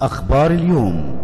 أخبار اليوم.